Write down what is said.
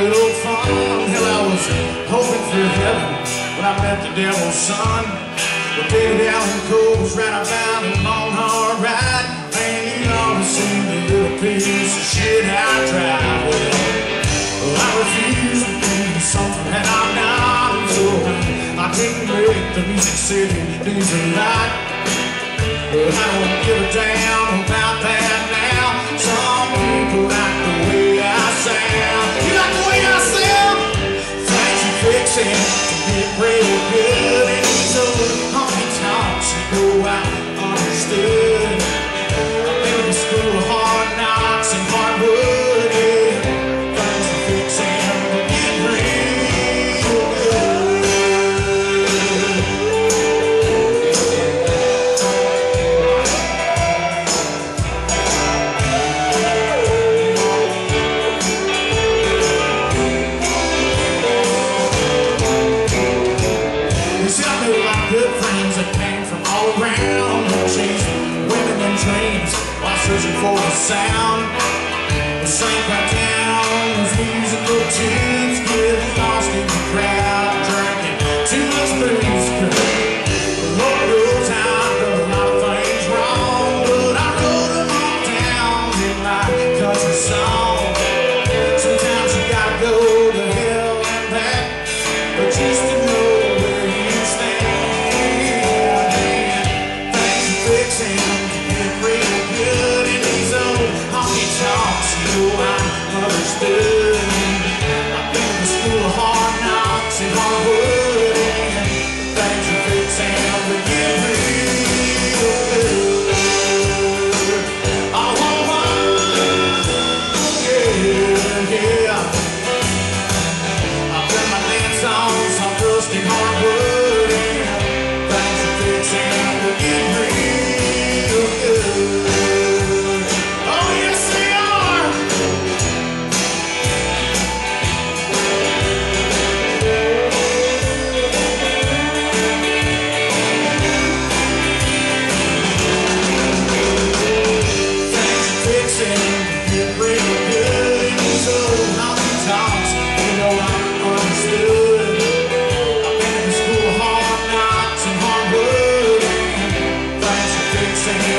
Little fun. Hell, I was hoping for heaven When I met the devil's son. Well, David down the coast Right about a long, hard ride and you ought to see the little piece of shit I drive Well, I refuse to be something that I'm not. So I couldn't make the Music City days of light But I don't give a damn to be praised. trains while searching for the sound. The shrink by town's musical tunes. you I understood.